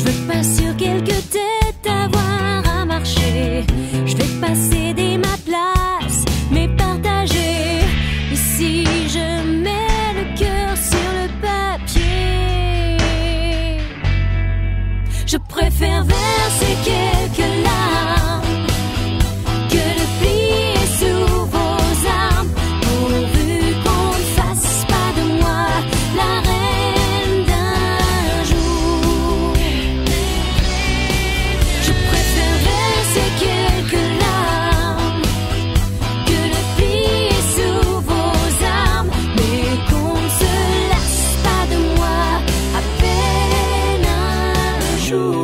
Je veux pas sur quelques têtes avoir à marcher. Je vais passer des true.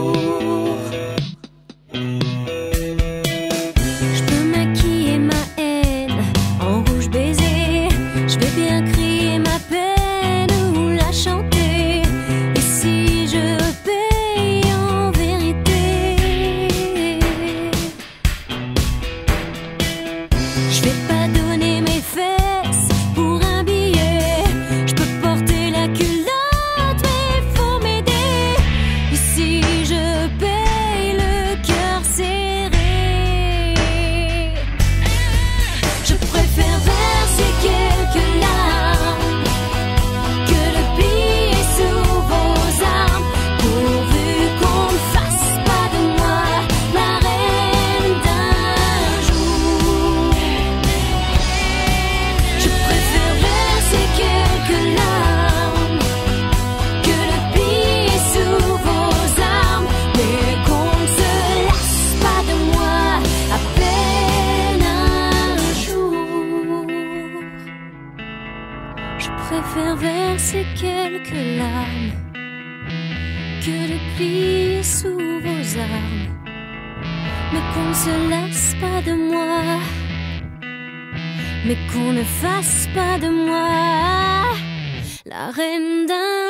Verser quelques larmes que de plier sous vos armes, mais qu'on ne se lasse pas de moi, mais qu'on ne fasse pas de moi la reine d'un.